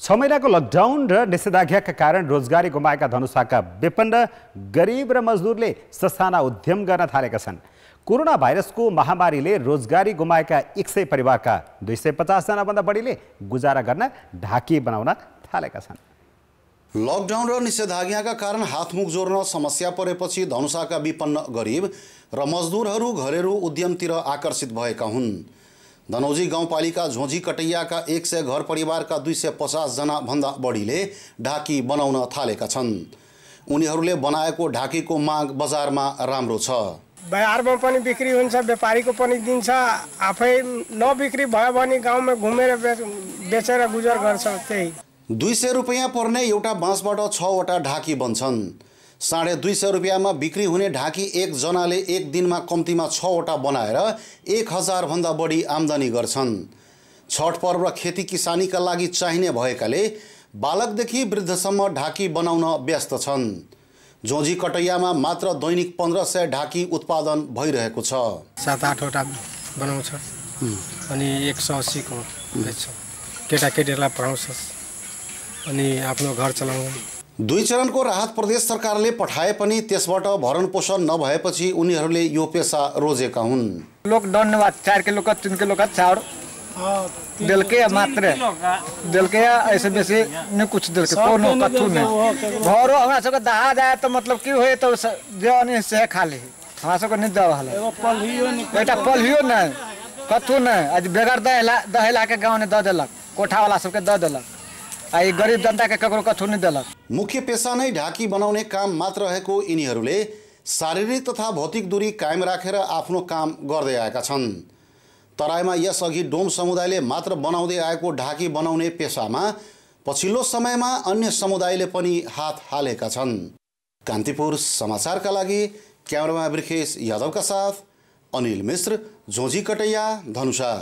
छ महिनाको लकडाउन र निषेधाज्ञाका कारण रोजगारी गुमाएका धनुषाका विपन्न गरिब र मजदुरले ससाना उद्यम गर्न थालेका छन्। कोरोना भाइरसको महामारीले रोजगारी गुमाएका एक सय परिवारका दुई सय पचासजनाभन्दा बढीले गुजारा गर्न ढाकी बनाउन थालेका छन्। लकडाउन र निषेधाज्ञाका कारण हातमुख जोड्न समस्या परेपछि धनुषाका विपन्न गरिब र मजदुरहरू घरेलु उद्यमतिर आकर्षित भएका हुन्। धनौजी गाउँपालिका झोझी कटैयाका एक सय घर परिवारका दुई सय पचासजनाभन्दा बढीले ढाकी बनाउन थालेका छन्। उनीहरूले बनाएको ढाकीको माग बजारमा राम्रो छ। बजारमा पनि बिक्री हुन्छ व्यापारीको पनि दिन्छ आफै नबिक्री भयो भने गाउँमा घुमेर बेच बेचेर गुजर गर्छ त्यही। दुई सय रुपियाँ पर्ने एउटा बाँसबाट छवटा ढाकी बन्छन्। साढे दुई सय रुपियाँमा बिक्री हुने ढाकी एकजनाले एक दिनमा कम्तीमा छवटा बनाएर एक हजारभन्दा बढी आम्दानी गर्छन्। छठ पर्व र खेती किसानीका लागि चाहिने भएकाले बालकदेखि वृद्धसम्म ढाकी बनाउन व्यस्त छन्। जोजी कटैयामा मात्र दैनिक पन्ध्र सय ढाकी उत्पादन भइरहेको छ। सात आठवटा बनाउँछ। अनि एक सौ अस्सीको केटाकेटीहरूलाई पढाउँछ। अनि आफ्नो घर चलाउनु। दुई चरणको राहत प्रदेश सरकारले पठाए पनि त्यसबाट भरण पोषण नभएपछि उनीहरूले यो पेसा रोजेका हुन्। लोग धन्यवाद चार किलो का तीन किलो का चाउर दिलके मात्र? दिलके ऐसे बेसी नहीं कुछ दिलके? कोनो कथु नहीं घरो हमरा सबके दहा जाए तो मतलब की होए तो जे अनि से खा ली हमरा सबके नहीं दवा हले बेटा पलहियो नहीं कथु नहीं आज बेगर दहेला दहेला के गाँव ने द देलक कोठा वाला सबके द देलक। गरीब जनता के ककरो कथु नहीं देलक। मुख्य पेसा नै ढाकी बनाउने काम मात्र रहेको यिनीहरूले। शारीरिक तथा भौतिक दूरी कायम राखेर आफ्नो काम गर्दै आएका छन्। तराईमा यसअघि डोम समुदायले मात्र बनाउँदै आएको ढाकी बनाउने पेसामा पछिल्लो समयमा अन्य समुदायले पनि हात हालेका छन्। कान्तिपुर समाचारका लागि क्यामेरामा ब्रिखेश यादवका साथ अनिल मिश्र झोझी कटैया धनुषा।